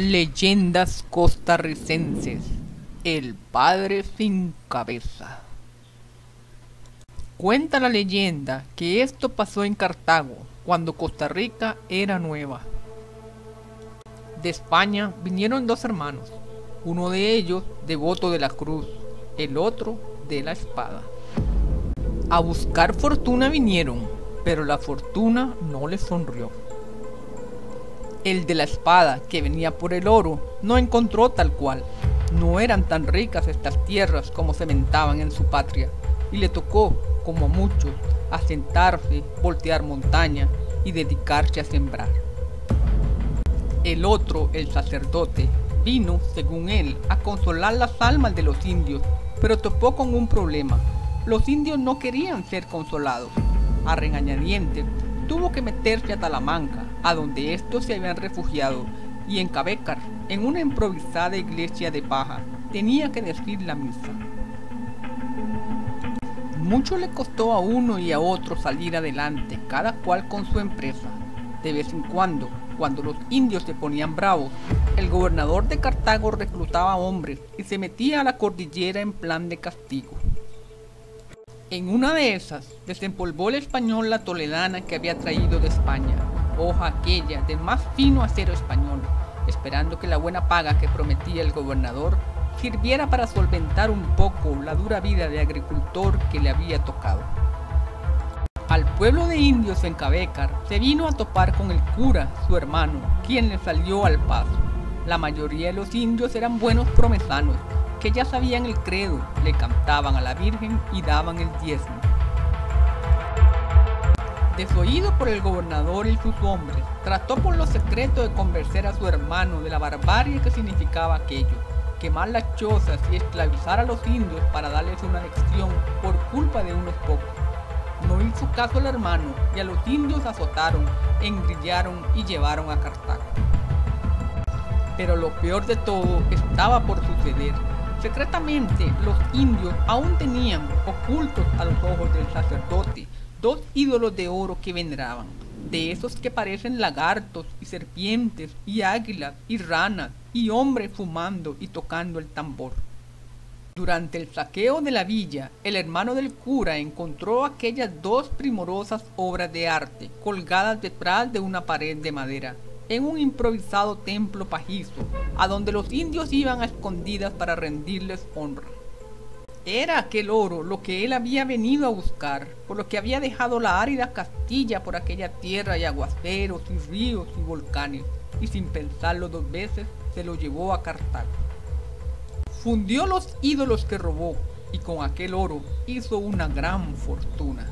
Leyendas costarricenses. El padre sin cabeza. Cuenta la leyenda que esto pasó en Cartago, cuando Costa Rica era nueva. De España vinieron dos hermanos, uno de ellos devoto de la cruz, el otro de la espada. A buscar fortuna vinieron, pero la fortuna no les sonrió. El de la espada, que venía por el oro, no encontró tal cual. No eran tan ricas estas tierras como se mentaban en su patria, y le tocó, como a muchos, asentarse, voltear montaña y dedicarse a sembrar. El otro, el sacerdote, vino, según él, a consolar las almas de los indios, pero topó con un problema. Los indios no querían ser consolados. A regañadientes, tuvo que meterse a Talamanca, a donde estos se habían refugiado, y en Cabécar, en una improvisada iglesia de paja, tenía que decir la misa. Mucho le costó a uno y a otro salir adelante, cada cual con su empresa. De vez en cuando, cuando los indios se ponían bravos, el gobernador de Cartago reclutaba hombres y se metía a la cordillera en plan de castigo. En una de esas, desempolvó el español la toledana que había traído de España, hoja aquella del más fino acero español, esperando que la buena paga que prometía el gobernador sirviera para solventar un poco la dura vida de agricultor que le había tocado. Al pueblo de indios en Cabécar se vino a topar con el cura, su hermano, quien le salió al paso. La mayoría de los indios eran buenos promesanos, que ya sabían el credo, le cantaban a la Virgen y daban el diezmo. Desoído por el gobernador y sus hombres, trató por lo secreto de convencer a su hermano de la barbarie que significaba aquello, quemar las chozas y esclavizar a los indios para darles una lección por culpa de unos pocos. No hizo caso al hermano y a los indios azotaron, engrillaron y llevaron a Cartago. Pero lo peor de todo estaba por suceder Secretamente, los indios aún tenían ocultos a los ojos del sacerdote dos ídolos de oro que veneraban, de esos que parecen lagartos y serpientes y águilas y ranas y hombres fumando y tocando el tambor. Durante el saqueo de la villa, el hermano del cura encontró aquellas dos primorosas obras de arte colgadas detrás de una pared de madera en un improvisado templo pajizo, a donde los indios iban a escondidas para rendirles honra. Era aquel oro lo que él había venido a buscar, por lo que había dejado la árida Castilla por aquella tierra y aguaceros y ríos y volcanes, y sin pensarlo dos veces se lo llevó a Cartago. Fundió los ídolos que robó y con aquel oro hizo una gran fortuna.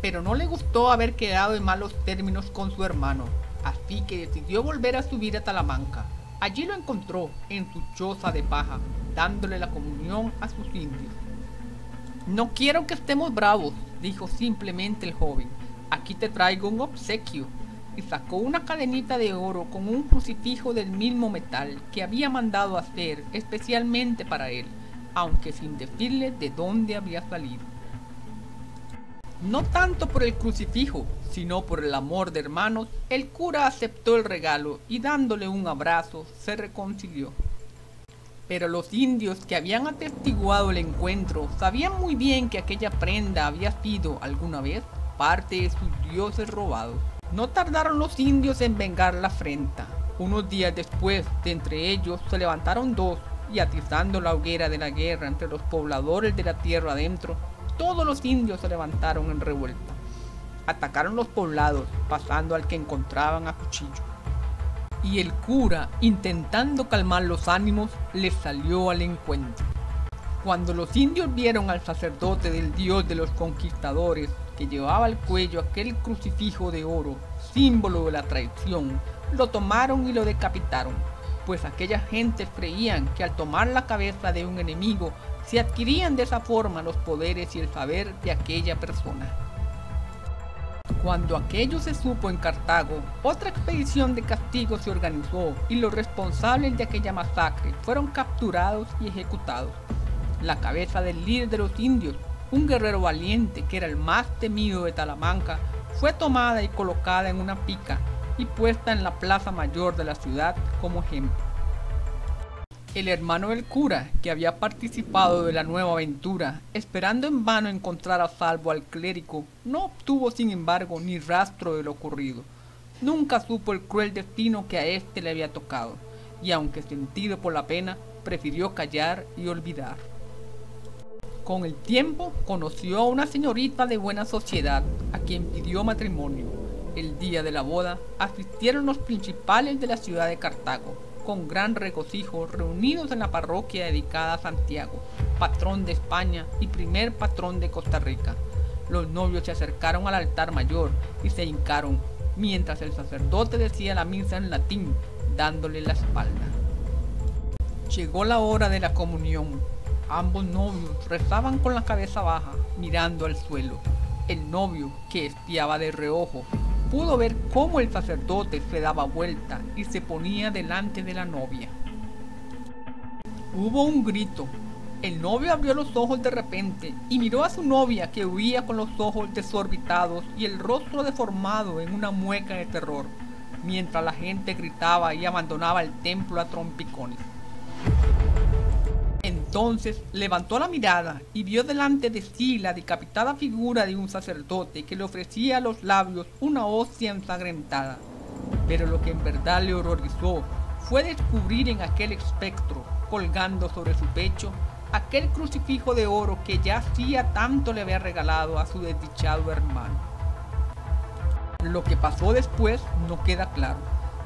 Pero no le gustó haber quedado en malos términos con su hermano, así que decidió volver a subir a Talamanca. Allí lo encontró en su choza de paja, dándole la comunión a sus indios. No quiero que estemos bravos, dijo simplemente el joven. Aquí te traigo un obsequio. Y sacó una cadenita de oro con un crucifijo del mismo metal que había mandado hacer especialmente para él, aunque sin decirle de dónde había salido. No tanto por el crucifijo, sino por el amor de hermanos, el cura aceptó el regalo y dándole un abrazo se reconcilió. Pero los indios que habían atestiguado el encuentro sabían muy bien que aquella prenda había sido alguna vez parte de sus dioses robados. No tardaron los indios en vengar la afrenta. Unos días después, de entre ellos se levantaron dos y atizando la hoguera de la guerra entre los pobladores de la tierra adentro, todos los indios se levantaron en revuelta. Atacaron los poblados, pasando al que encontraban a cuchillo. Y el cura, intentando calmar los ánimos, les salió al encuentro. Cuando los indios vieron al sacerdote del dios de los conquistadores, que llevaba al cuello aquel crucifijo de oro, símbolo de la traición, lo tomaron y lo decapitaron, pues aquellas gentes creían que al tomar la cabeza de un enemigo se adquirían de esa forma los poderes y el saber de aquella persona. Cuando aquello se supo en Cartago, otra expedición de castigo se organizó y los responsables de aquella masacre fueron capturados y ejecutados. La cabeza del líder de los indios, un guerrero valiente que era el más temido de Talamanca, fue tomada y colocada en una pica y puesta en la plaza mayor de la ciudad como ejemplo. El hermano del cura, que había participado de la nueva aventura, esperando en vano encontrar a salvo al clérigo, no obtuvo sin embargo ni rastro de lo ocurrido. Nunca supo el cruel destino que a éste le había tocado, y aunque sentido por la pena, prefirió callar y olvidar. Con el tiempo conoció a una señorita de buena sociedad, a quien pidió matrimonio. El día de la boda asistieron los principales de la ciudad de Cartago, con gran regocijo reunidos en la parroquia dedicada a Santiago, patrón de España y primer patrón de Costa Rica. Los novios se acercaron al altar mayor y se hincaron, mientras el sacerdote decía la misa en latín, dándole la espalda. Llegó la hora de la comunión. Ambos novios rezaban con la cabeza baja, mirando al suelo. El novio, que espiaba de reojo, pudo ver cómo el sacerdote se daba vuelta y se ponía delante de la novia. Hubo un grito. El novio abrió los ojos de repente y miró a su novia que huía con los ojos desorbitados y el rostro deformado en una mueca de terror, mientras la gente gritaba y abandonaba el templo a trompicones. Entonces levantó la mirada y vio delante de sí la decapitada figura de un sacerdote que le ofrecía a los labios una hostia ensangrentada. Pero lo que en verdad le horrorizó fue descubrir en aquel espectro, colgando sobre su pecho, aquel crucifijo de oro que ya hacía tanto le había regalado a su desdichado hermano. Lo que pasó después no queda claro.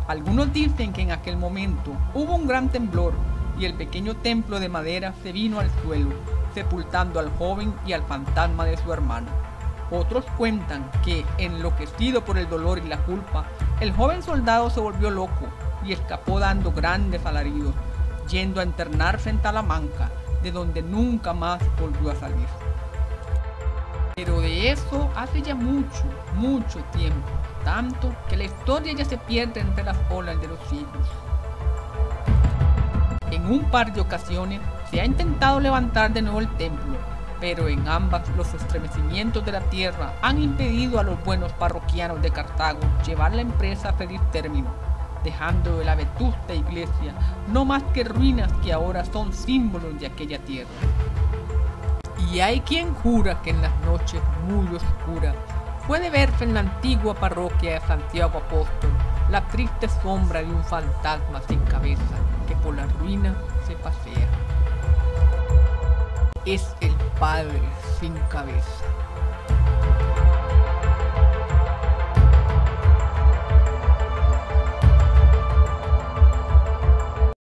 Algunos dicen que en aquel momento hubo un gran temblor y el pequeño templo de madera se vino al suelo, sepultando al joven y al fantasma de su hermano. Otros cuentan que, enloquecido por el dolor y la culpa, el joven soldado se volvió loco y escapó dando grandes alaridos, yendo a internarse en Talamanca, de donde nunca más volvió a salir. Pero de eso hace ya mucho, mucho tiempo, tanto que la historia ya se pierde entre las olas de los siglos. Un par de ocasiones se ha intentado levantar de nuevo el templo, pero en ambas los estremecimientos de la tierra han impedido a los buenos parroquianos de Cartago llevar la empresa a feliz término, dejando de la vetusta iglesia no más que ruinas que ahora son símbolos de aquella tierra. Y hay quien jura que en las noches muy oscuras puede verse en la antigua parroquia de Santiago Apóstol la triste sombra de un fantasma sin cabeza se pasea. Es el Padre sin cabeza.